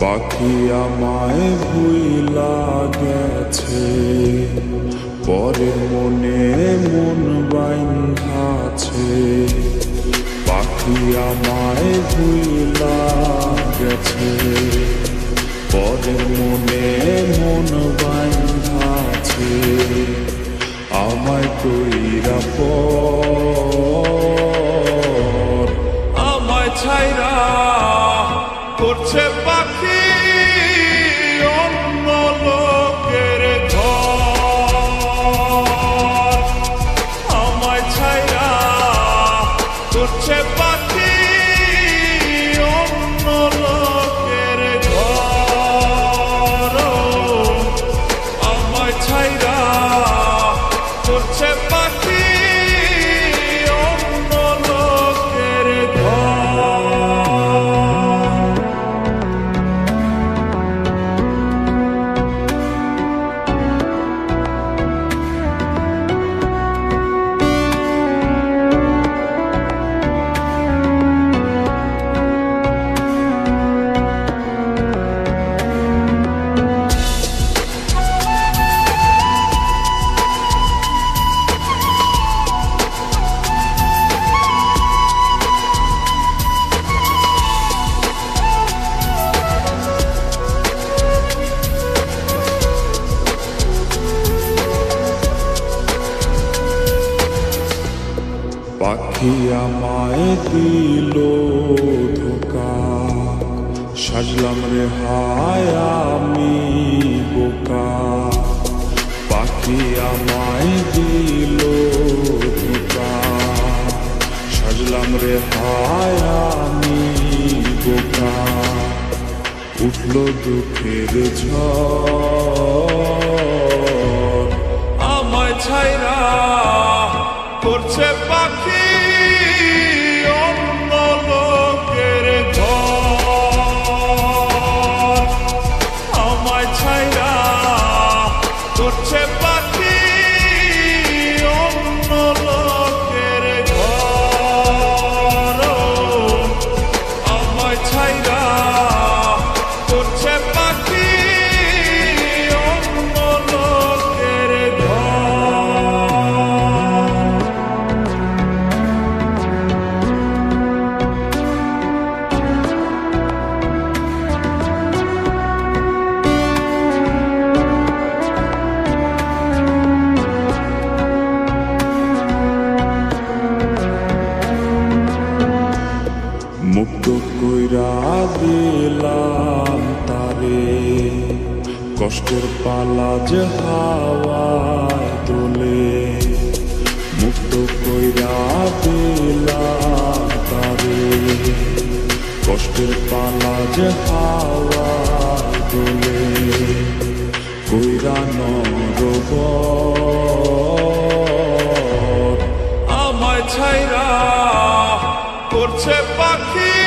পাখি আমায় ভুইলা গেছে পরে মনে মন বাইন্ধাছে পাখি আমায় ভুইলা গেছে পরে মনে মন বাইন্ধাছে আমায় কইরা পর করছে পাখি পাখি আমায় দিল ধোকা। সাজলাম রে হায় আমি বোকা। পাখি আমায় দিল ধোকা। সাজলাম রে হায় আমি বোকা। উঠল দুঃখের ঝড়। আমায় ছাইরা করছে পাখি মুক্ত কইরা দিলাম তারে। কষ্টের পালা যে হাওয়ায় দোলে মুক্ত কইরা দিলাম তারে। কষ্টের পালা যে হাওয়ায় দোলে কইরা নরব করছে পাখি।